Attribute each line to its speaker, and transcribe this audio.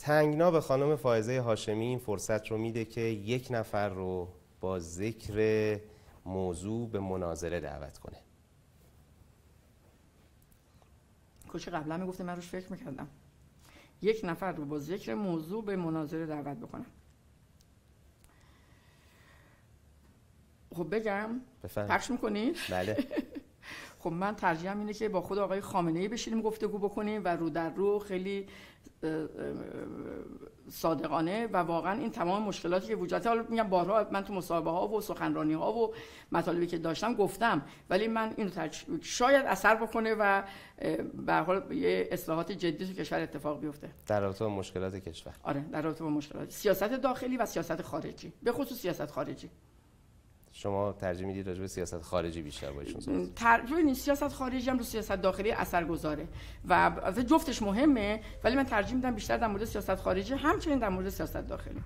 Speaker 1: تنگنا به خانم فائزه هاشمی این فرصت رو میده که یک نفر رو با ذکر موضوع به مناظره دعوت کنه.
Speaker 2: کوچه قبلا می‌گفته من روش فکر می‌کردم. یک نفر رو با ذکر موضوع به مناظره دعوت بکنم. خب بگم.
Speaker 1: بفهم
Speaker 2: پخش می‌کنید
Speaker 1: بله.
Speaker 2: خب من ترجیحم اینه که با خود آقای خامنه ای بشینیم گفتگو بکنیم و رو در رو خیلی صادقانه و واقعا این تمام مشکلاتی که وجود حالا میگم بارها من تو مصاحبه ها و سخنرانی ها و مطالبی که داشتم گفتم ولی من اینو ترج... شاید اثر بکنه و به حال یه اصلاحات جدی تو کشور اتفاق بیفته.
Speaker 1: در رابطه با مشکلات کشور.
Speaker 2: آره در رابطه با مشکلات. سیاست داخلی و سیاست خارجی. به خصوص سیاست خارجی.
Speaker 1: شما ترجیح می‌دید راجع به سیاست خارجی بیشتر با ایشون صحبت
Speaker 2: تر... سیاست خارجی هم رو سیاست داخلی اثر گذاره و جفتش مهمه ولی من ترجیح میدم بیشتر در مورد سیاست خارجی همچنین در مورد سیاست داخلی.